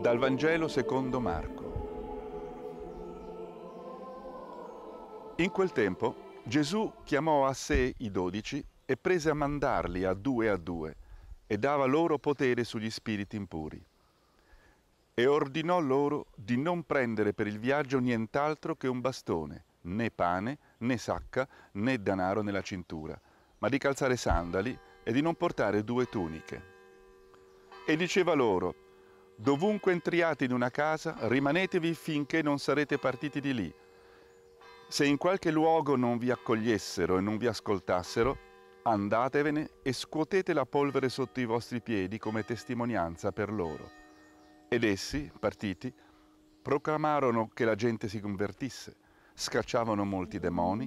Dal Vangelo secondo Marco. In quel tempo Gesù chiamò a sé i dodici e prese a mandarli a due a due e dava loro potere sugli spiriti impuri. E ordinò loro di non prendere per il viaggio nient'altro che un bastone, né pane, né sacca, né denaro nella cintura, ma di calzare sandali e di non portare due tuniche. E diceva loro, Dovunque entriate in una casa, rimanetevi finché non sarete partiti di lì. Se in qualche luogo non vi accogliessero e non vi ascoltassero, andatevene e scuotete la polvere sotto i vostri piedi come testimonianza per loro. Ed essi, partiti, proclamarono che la gente si convertisse, scacciavano molti demoni,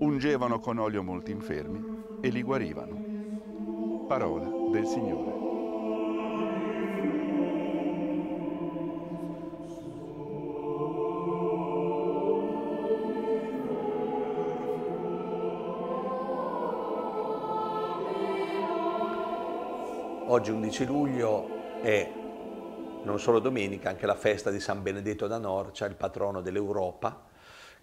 ungevano con olio molti infermi e li guarivano. Parola del Signore. Oggi 11 luglio è non solo domenica, anche la festa di San Benedetto da Norcia, il patrono dell'Europa.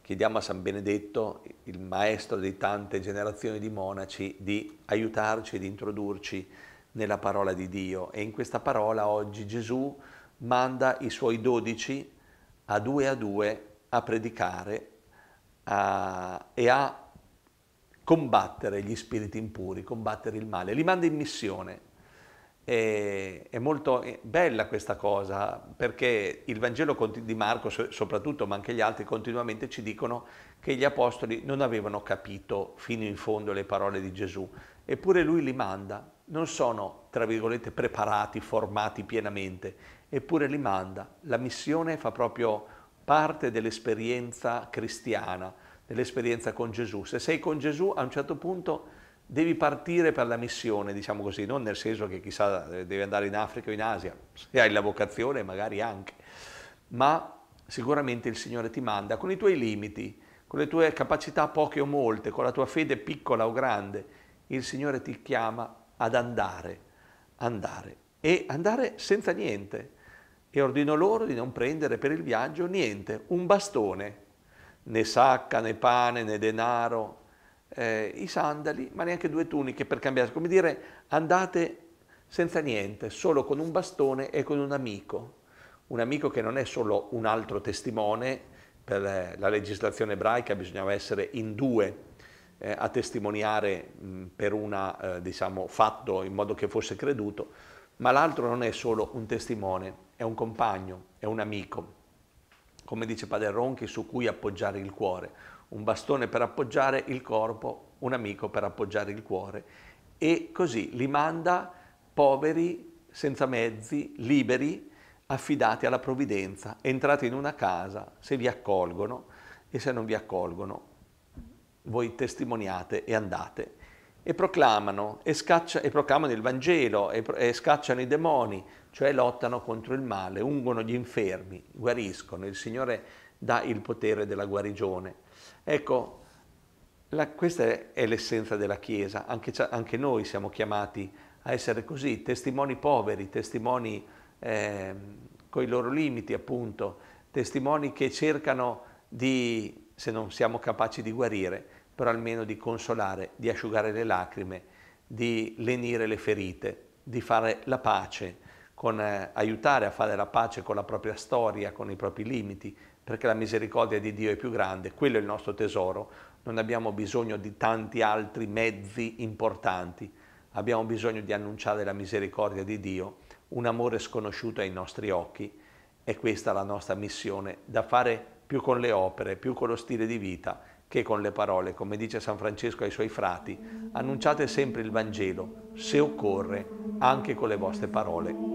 Chiediamo a San Benedetto, il maestro di tante generazioni di monaci, di aiutarci, di introdurci nella parola di Dio. E in questa parola oggi Gesù manda i suoi dodici a due a due a predicare a, e a combattere gli spiriti impuri, combattere il male. Li manda in missione e, è molto bella questa cosa perché il Vangelo di Marco soprattutto, ma anche gli altri, continuamente ci dicono che gli apostoli non avevano capito fino in fondo le parole di Gesù, eppure lui li manda, non sono, tra virgolette, preparati, formati pienamente, eppure li manda. La missione fa proprio parte dell'esperienza cristiana, dell'esperienza con Gesù. Se sei con Gesù, a un certo punto devi partire per la missione, diciamo così, non nel senso che chissà eh, devi andare in Africa o in Asia, se hai la vocazione magari anche, ma sicuramente il Signore ti manda con i tuoi limiti, con le tue capacità poche o molte, con la tua fede piccola o grande, il Signore ti chiama ad andare, andare e andare senza niente. E ordino loro di non prendere per il viaggio niente, un bastone, né sacca, né pane, né denaro, eh, i sandali, ma neanche due tuniche per cambiare. Come dire, andate senza niente, solo con un bastone e con un amico. Un amico che non è solo un altro testimone, per la legislazione ebraica bisognava essere in due eh, a testimoniare mh, per un eh, diciamo, fatto in modo che fosse creduto, ma l'altro non è solo un testimone, è un compagno, è un amico, come dice Padre Ronchi, su cui appoggiare il cuore. Un bastone per appoggiare il corpo, un amico per appoggiare il cuore. E così li manda poveri, senza mezzi, liberi, affidati alla provvidenza, entrate in una casa, se vi accolgono e se non vi accolgono, voi testimoniate e andate e proclamano e, scaccia, e proclamano il Vangelo e, e, scacciano i demoni, cioè lottano contro il male, ungono gli infermi, guariscono, il Signore dà il potere della guarigione. Ecco, la, questa è l'essenza della Chiesa, anche, anche, noi siamo chiamati a essere così, testimoni poveri, testimoni eh, con i loro limiti appunto, testimoni che cercano di, se non siamo capaci di guarire, però almeno di consolare, di asciugare le lacrime, di lenire le ferite, di fare la pace, con, eh, aiutare a fare la pace con la propria storia, con i propri limiti, perché la misericordia di Dio è più grande, quello è il nostro tesoro, non abbiamo bisogno di tanti altri mezzi importanti, abbiamo bisogno di annunciare la misericordia di Dio, un amore sconosciuto ai nostri occhi. E questa è la nostra missione, da fare più con le opere, più con lo stile di vita che con le parole, come dice San Francesco ai suoi frati, annunciate sempre il Vangelo, se occorre, anche con le vostre parole.